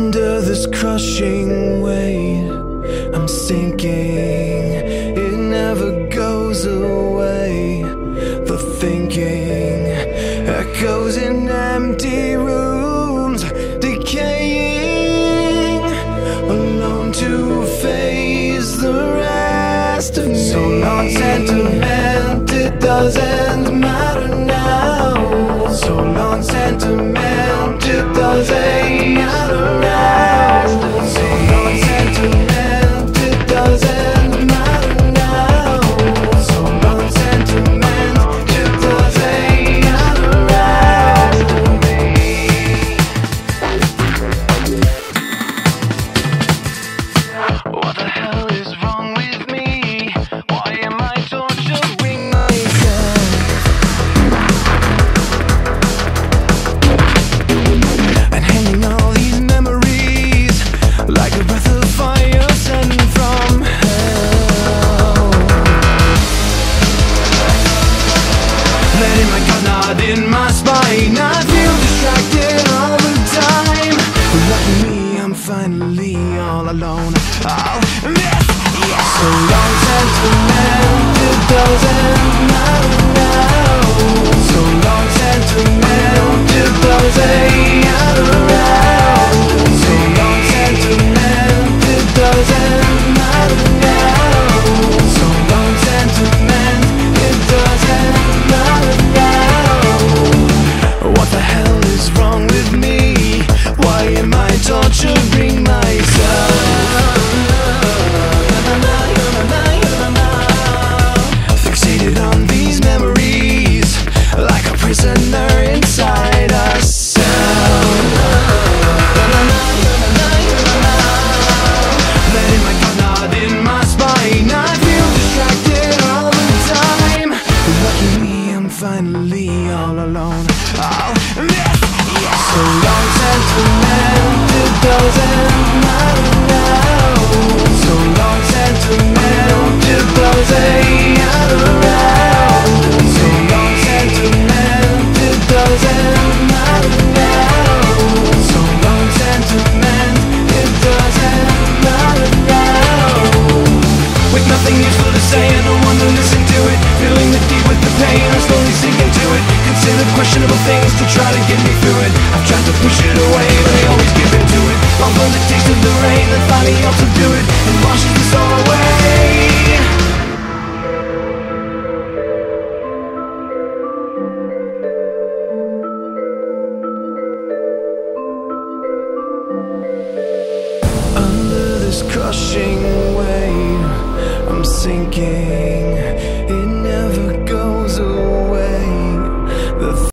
this crushing weight, I'm sinking. It never goes away. The thinking echoes in empty rooms, decaying. Alone to face the rest of me. So long sentiment, it doesn't matter now. So long sentiment, all alone. I'll miss so long sentiment, it doesn't matter finally all alone. Oh, I'll miss so long sentiment, it doesn't matter now. So long sentiment, slowly sink into it. Consider questionable things to try to get me through it. I've tried to push it away, but I always give into it. Long for the taste of the rain, then finally I'll subdue it. And washes this all away. Under this crushing weight, I'm sinking.